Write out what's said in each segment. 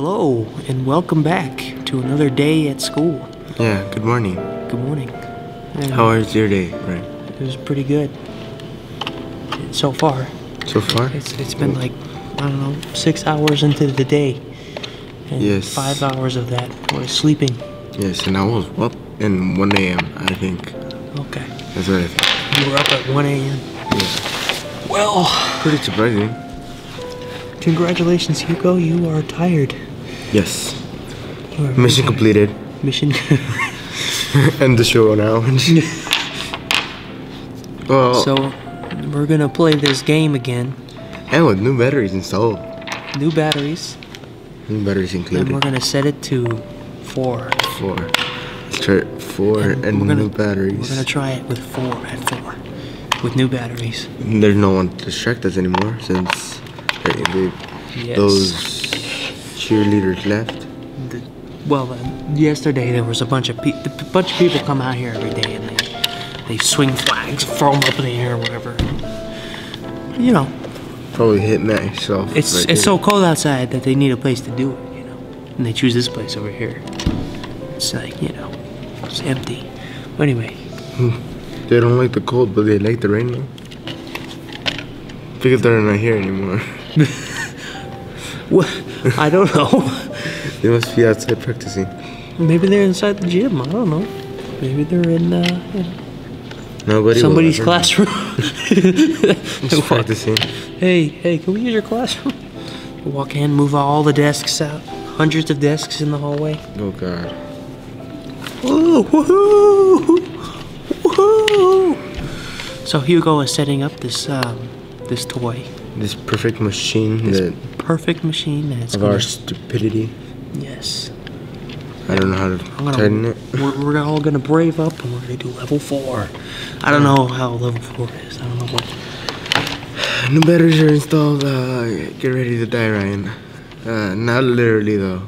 Hello, and welcome back to another day at school. Yeah, good morning. Good morning. And How um, was your day, Brian? It was pretty good. So far, So far? it's it's been like I don't know six hours into the day, and Yes. five hours of that was sleeping. Yes, and I was up in 1 a.m., I think. Okay, That's what I think. you were up at 1 a.m. Yeah. Well, Pretty surprising. congratulations, Hugo. You are tired. Yes. Are Mission completed. Mission. End the show now. well, so, we're gonna play this game again. and with new batteries installed. New batteries, New batteries included. and we're gonna set it to four. Four. Let's try it. Four And and, gonna- new batteries. We're gonna try it with four at four, with new batteries. There's no one to distract us anymore since uh, they, they, Yes. those cheerleaders left. The, well, uh, yesterday there was a bunch of pe- a bunch of people come out here every day and they they swing flags, throw them up in the air, or whatever. You know, Probably hit off. it's right it's there. so cold outside that they need a place to do it. You know, and they choose this place over here. It's like you know, it's empty. But anyway, They don't like the cold, but they like the rain. though. Because they're not here anymore. I don't know. they must be outside practicing. Maybe they're inside the gym. I don't know. Maybe they're in uh, Nobody. somebody's classroom. Just practicing. Hey, hey, can we use your classroom? Walk in, move all the desks out. Hundreds of desks in the hallway. Oh God. Woo, woohoo! Woohoo! So Hugo is setting up this um, this toy, This perfect machine that perfect machine that's of our stupidity. yes. I don't know how to gonna, tighten it. We're, we're all gonna brave up and we're gonna do level four. I don't know how level four is. I don't know what. New batteries are installed. Uh, get ready to die, Ryan. Uh, not literally though.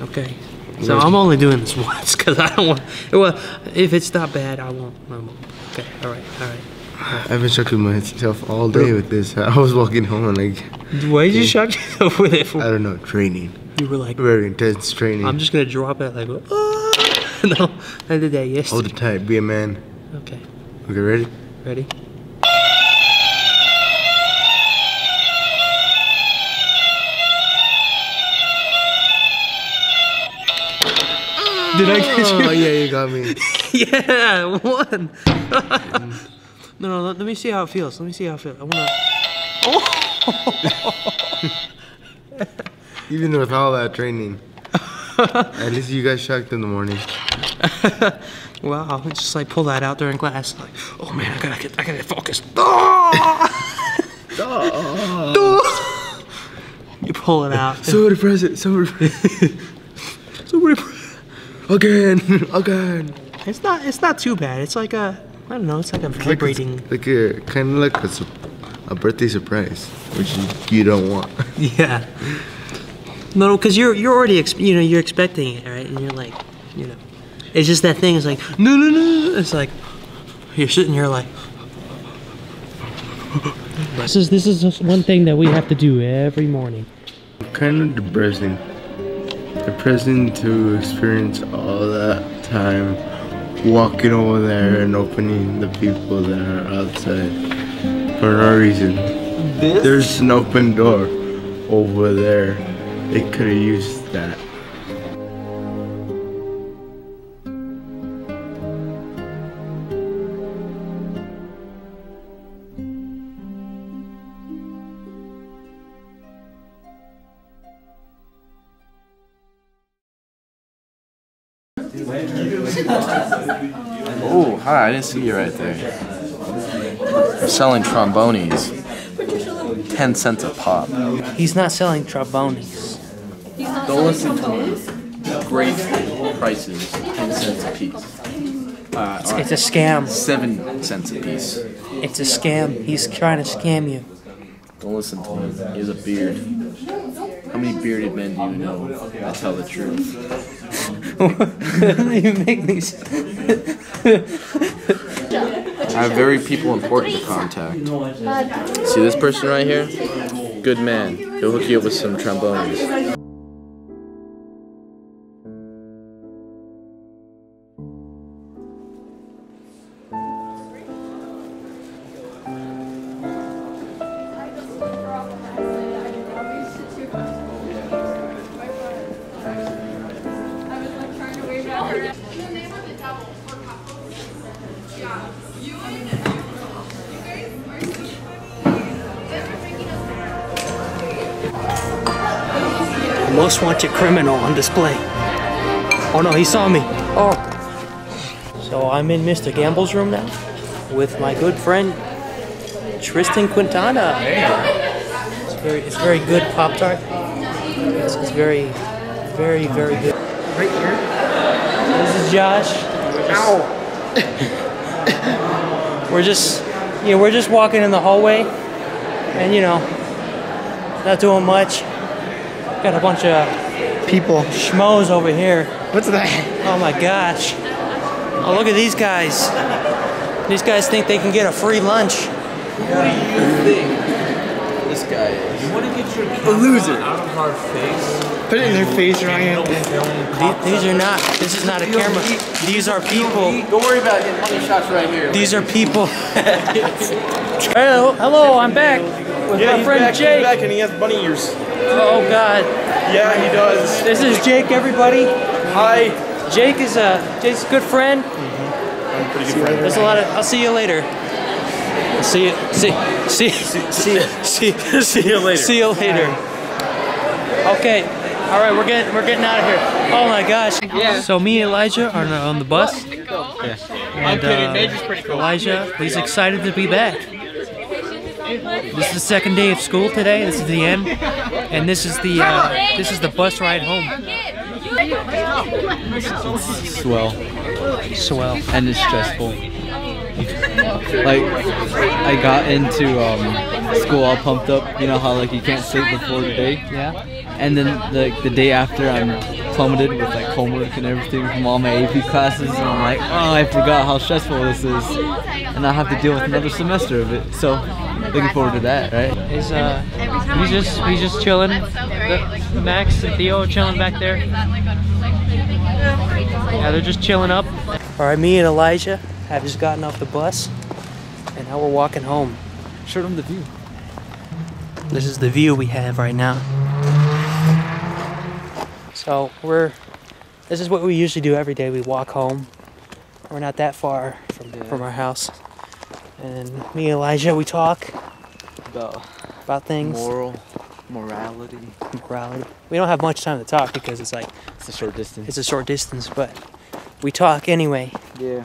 Okay. So I'm only doing this once because I don't want. Well, if it's not bad, I won't. I won't. Okay. All right. All right. I've been shocking myself all day with this. I was walking home and like, Why did you shock yourself with it? I don't know, training. You were like, Very intense training. I'm just gonna drop it like, ah. no. End of the day, yes. Hold it tight. Be a man. Okay. Okay, ready? Ready? Did I get you? Oh yeah, you got me. yeah, one. No, no. Let, let me see how it feels. Let me see how it feels. I wanna. Oh. Even with all that training. At least you got shocked in the morning. Wow, I just like pull that out during class. Like, oh man, I gotta get, I gotta get focused. Ah! you pull it out. Somebody press it. Somebody press it. Somebody- Again. Again. It's not, it's not too bad. It's like a, I don't know. It's like a Like vibrating. it's like a kind of like a, a birthday surprise, which you, you don't want. Yeah. No, because you're you're already ex- you know you're expecting it, right? And you're like, you know, it's just that thing. It's like no, no, no. It's like you're sitting here like. This is this is just one thing that we have to do every morning. kind of depressing. Depressing to experience all that time walking over there and opening the people that are outside for no reason. There's an open door over there. They could have used that. Oh, hi, I didn't see you right there. I'm selling trombones. 10 cents a pop. He's not selling trombones. Don't listen to him. Great prices, 10 cents a piece. Uh, It's, it's a scam. 7 cents a piece. It's a scam. He's trying to scam you. Don't listen to him. He has a beard. How many bearded men do you know that tell the truth? you make. I have very people important to contact. See this person right here? Good man. He'll hook you up with some trombones. Most wanted criminal on display. Oh no, he saw me. Oh. So I'm in Mr. Gamble's room now with my good friend Tristan Quintana. It's very, it's very good Pop Tart. It's, it's very, very, very good. Right here. This is Josh. Ow. we're just, you know, we're just walking in the hallway, and you know, not doing much. Got a bunch of People. schmoes over here. What's that? Oh my gosh. Oh, look at these guys. These guys think they can get a free lunch. This guy is. A loser. Out of our face. Put it in their face, Ryan. The- These are not, this is not a camera. These are people. Don't worry about it. Money shots right here. These are people. hello, oh, hello, I'm back with my friend Jake. back and he has bunny ears. Oh God. Yeah, he does. This is Jake, everybody. Hi. Jake is a Jake's a good friend. Mm-hmm. I'm pretty good friend. There's a lot of. I'll see you later. See you. See. See. See. See. See you later. See you later. Okay. All right. We're getting. We're getting out of here. Oh my gosh. Yeah. So me and Elijah are on the bus. Yeah. And, uh, Elijah, he's excited to be back. This is the second day of school today. This is the end, and this is the uh, this is the bus ride home. swell Swell. and it's stressful. Like I got into um, school all pumped up. You know how like you can't sleep before the day, Yeah. and then like the day after I'm plummeted with like homework and everything from all my AP classes, and I'm like, oh, I forgot how stressful this is, and I have to deal with another semester of it. So looking forward to that, right? He's uh he's just he's just chilling. The, Max and Theo are chilling back there. Yeah, they're just chilling up. All right, me and Elijah have just gotten off the bus, and now we're walking home. Show them the view. This is the view we have right now. So we're this is what we usually do every day. We walk home. We're not that far from, from our house. And me and Elijah, we talk About about things. moral, morality. morality. We don't have much time to talk because it's like It's a short distance. it's a short distance, but we talk anyway. Yeah.